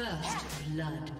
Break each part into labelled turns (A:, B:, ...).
A: First blood.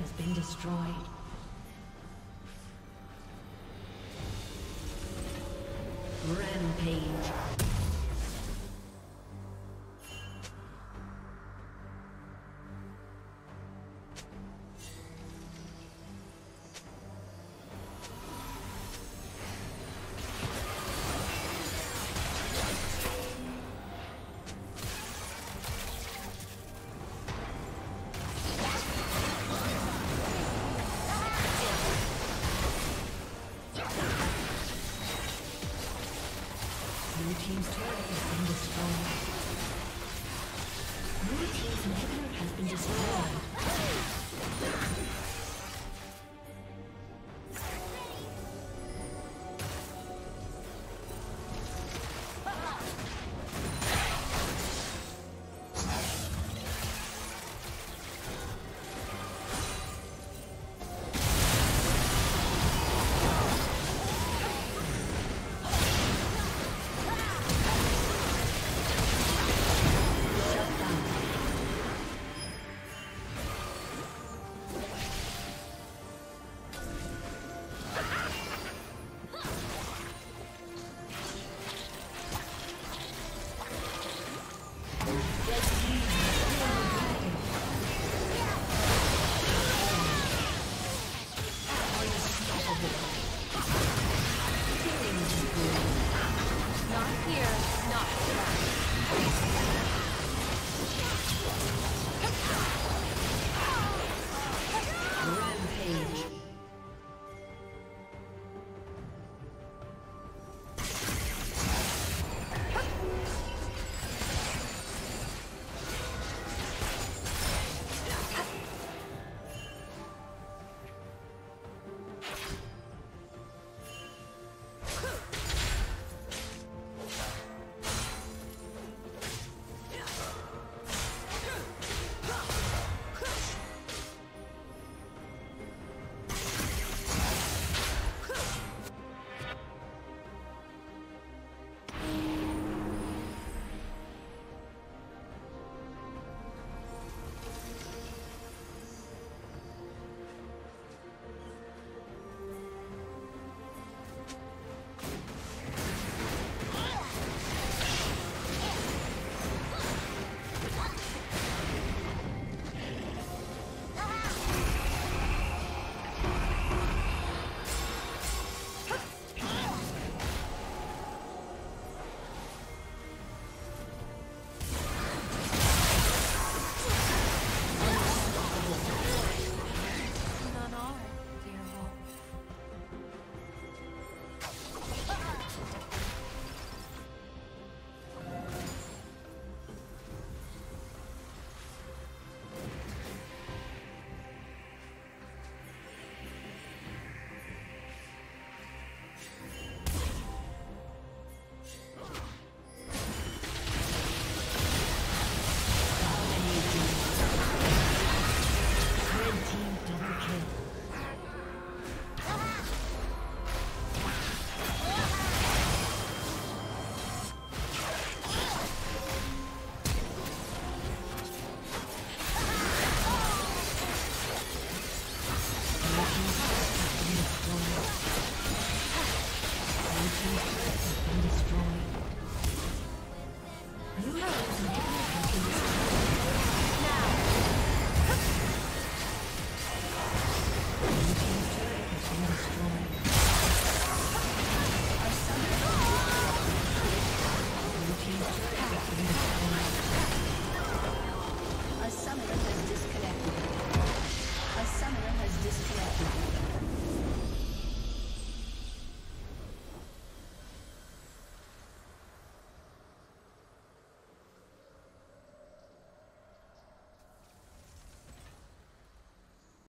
A: Has been destroyed.